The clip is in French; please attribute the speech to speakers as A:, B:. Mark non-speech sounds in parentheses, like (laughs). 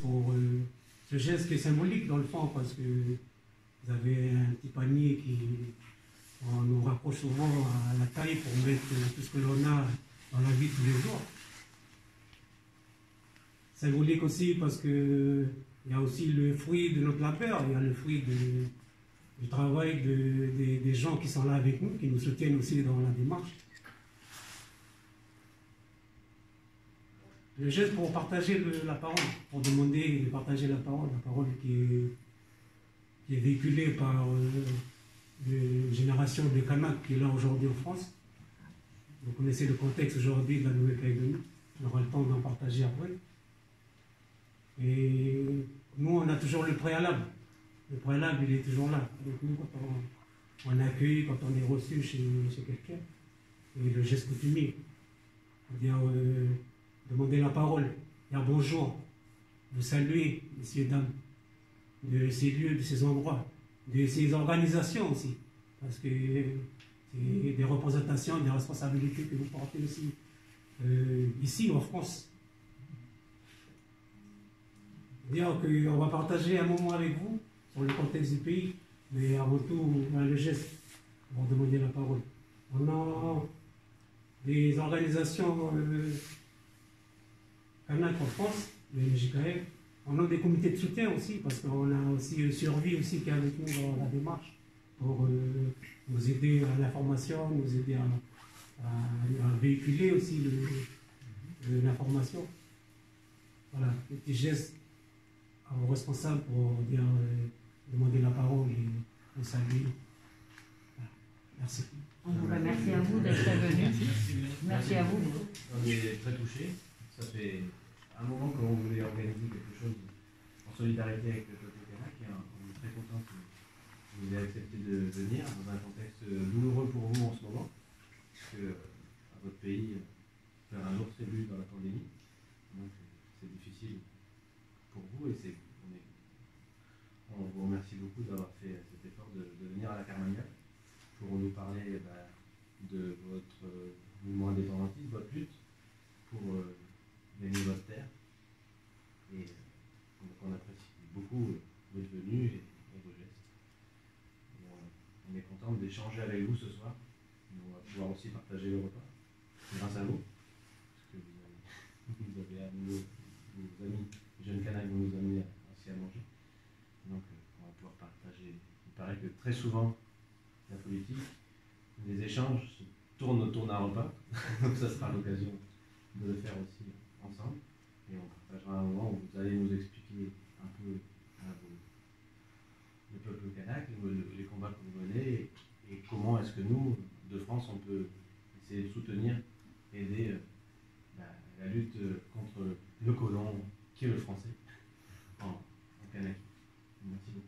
A: pour euh, ce geste qui est symbolique dans le fond parce que vous avez un petit panier qui nous rapproche souvent à la taille pour mettre tout ce que l'on a dans la vie tous les jours. Symbolique aussi parce que il y a aussi le fruit de notre labeur, il y a le fruit du travail de, des, des gens qui sont là avec nous, qui nous soutiennent aussi dans la démarche. Le geste pour partager la parole, pour demander de partager la parole, la parole qui est, véhiculée par euh, génération de Kanaks qui est là aujourd'hui en France. Vous connaissez le contexte aujourd'hui de la Nouvelle-Calédonie. On aura le temps d'en partager après. Et nous, on a toujours le préalable. Le préalable, il est toujours là avec nous quand on, on accueille, quand on est reçu chez, chez quelqu'un. Et le geste coutumier. C'est-à-dire euh, demander la parole, dire bonjour, vous saluer, messieurs, dames, de ces lieux, de ces endroits, de ces organisations aussi. Parce que c'est des représentations, des responsabilités que vous portez aussi euh, ici en France. Dire va partager un moment avec vous sur le contexte du pays, mais avant tout, on a le geste pour demander la parole. On a des organisations euh, En France, le MJKF. On a des comités de soutien aussi, parce qu'on a aussi euh, Survie aussi qui est avec nous dans la démarche pour euh, nous aider à l'information, nous aider à, à- à véhiculer aussi l'information. Voilà, des petits gestes aux responsables pour dire, euh, demander la parole et vous saluer. Voilà. Merci.
B: Merci à vous d'être venu. Merci à vous.
C: On est très touchés. Ça fait un moment qu'on voulait organiser quelque chose en solidarité avec le peuple kanak et on est très content que vous ayez accepté de venir dans un contexte douloureux pour vous en ce moment, parce que à votre pays, faire un lourd tribut dans la pandémie. Donc c'est difficile pour vous et c'est, on, vous remercie beaucoup d'avoir fait cet effort de, venir à la Carmagnole pour nous parler bah, de votre euh, mouvement indépendantiste, votre lutte pour euh, gagner votre terre. Et euh, donc on beaucoup euh, votre venue et, et. Et on, est content d'échanger avec vous ce soir. On va pouvoir aussi partager le repas grâce à vous. Parce que vous avez, (laughs) vous avez amené vos amis, les jeunes Kanaks vont nous amener aussi à manger. Donc euh, on va pouvoir partager. Il paraît que très souvent, la politique, les échanges se tournent autour d'un repas. (laughs) Donc ça sera l'occasion de le faire aussi ensemble. Et on partagera un moment où vous allez nous expliquer un peu euh, vos- le peuple kanak, le- les combats que vous menez et, et est-ce que nous, de France, on peut essayer de soutenir, aider euh, la, lutte euh, contre le colon qui est le français en, en. Merci beaucoup.